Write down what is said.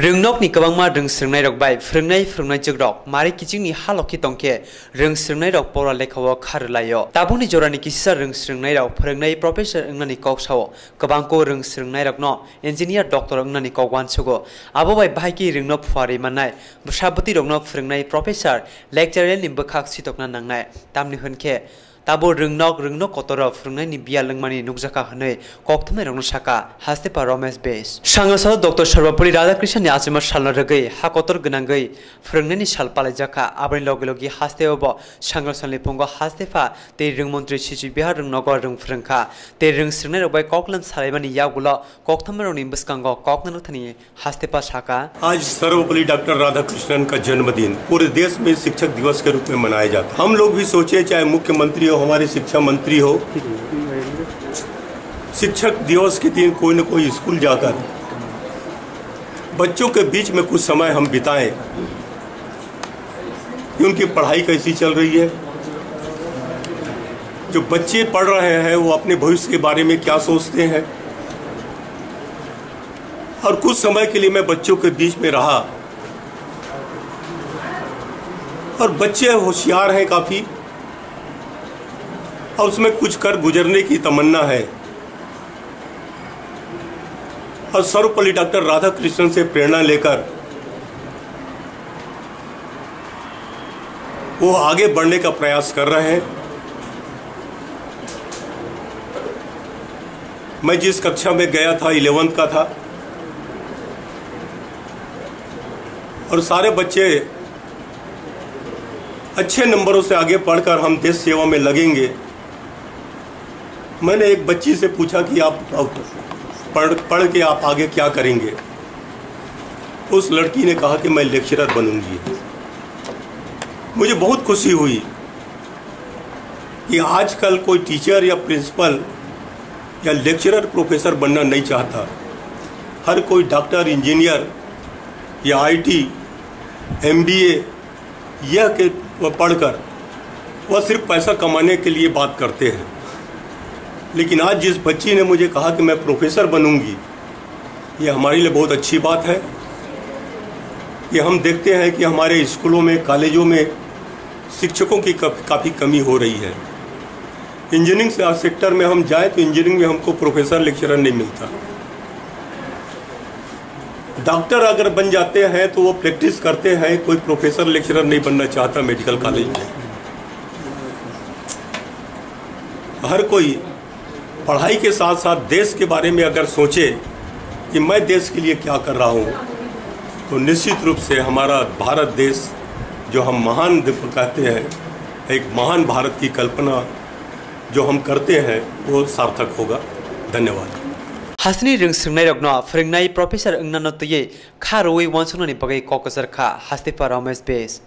Rungnok ni nị cơ ma rừng sừng frungnai đọc bài phừng này phừng này chưa đọc mà cái chữ nị hà lộc khi tông yo ta bốn nị chora nị kĩ sơ rừng professor ứng nị cọc sao cơ bang cô rừng sừng engineer doctor ứng nị cọc quan abo bai bài kĩ rừng phari manai này bút sáp bút professor lecturer ni bậc sitokna nangnai tamni hunke tabo ringnok ringno kotoro frungnai ni bia lengmani nukjaka hanoi kokthmai rongno saka hastepa romesh base sangasa dr sarvapuri radhakrishnan ni achima salna ragai ha kotor gnangai frungnai ni salpalai jaka abani logi logi haste obo sangasanli pongo hastefa te ringmantri sichi bihar ringnogor ring frungkha te ring sringnai robai koklam saraimani yagulo kokthmai rongni biskango koknano thani hastepa saka आज Sarvepalli doctor Radha Krishnan का जन्मदिन पूरे देश में शिक्षक दिवस के रूप में मनाया जाता है हम लोग भी सोचे चाहे मुख्यमंत्री हो, हमारे शिक्षा मंत्री हो, शिक्षक दिवस के दिन कोई न कोई स्कूल जाकर, बच्चों के बीच में कुछ समय हम बिताएँ, कि उनकी पढ़ाई कैसी चल रही है, जो बच्चे पढ़ रहे हैं, वो अपने भविष्य के बारे में क्या सोचते हैं। और कुछ समय के लिए मैं बच्चों के बीच में रहा, और बच्चे होशियार हैं काफ़ी और उसमें कुछ कर गुजरने की तमन्ना है। और सर्वपल्ली डॉक्टर राधा कृष्णन से प्रेरणा लेकर वो आगे बढ़ने का प्रयास कर रहे हैं। मैं जिस कक्षा में गया था, इलेवेंथ का था, और सारे बच्चे अच्छे नंबरों से आगे पढ़कर हम देश सेवा में लगेंगे। मैंने एक बच्ची से पूछा कि आप पढ़ पढ़ के आप आगे क्या करेंगे? उस लड़की ने कहा कि मैं लेक्चरर बनूँगी। मुझे बहुत खुशी हुई कि आजकल कोई टीचर या प्रिंसिपल या लेक्चरर प्रोफेसर बनना नहीं चाहता। हर कोई डॉक्टर, इंजीनियर या आईटी, एमबीए, यह के पढ़कर वह सिर्फ़ पैसा कमाने के लिए बात करते हैं। लेकिन आज जिस बच्ची ने मुझे कहा कि मैं प्रोफेसर बनूँगी, ये हमारे लिए बहुत अच्छी बात है। कि हम देखते हैं कि हमारे स्कूलों में, कॉलेजों में शिक्षकों की काफ़ी कमी हो रही है। इंजीनियरिंग सेक्टर में हम जाए तो इंजीनियरिंग में हमको प्रोफेसर लेक्चरर नहीं मिलता। डॉक्टर अगर बन जाते हैं तो वो प्रैक्टिस करते हैं, कोई प्रोफेसर लेक्चरर नहीं बनना चाहता मेडिकल कॉलेज में। हर कोई पढ़ाई के साथ साथ देश के बारे में अगर सोचे कि मैं देश के लिए क्या कर रहा हूँ तो निश्चित रूप से हमारा भारत देश, जो हम महान कहते हैं, एक महान भारत की कल्पना जो हम करते हैं, वो सार्थक होगा। धन्यवाद। हासनी रिंग सिंगनाय रगनो फोरोंनाय प्रोफेसर अंगनानो तुये खा रोई वनसुननि बगै ककसर खा। हास्तेपा रमेश बेस।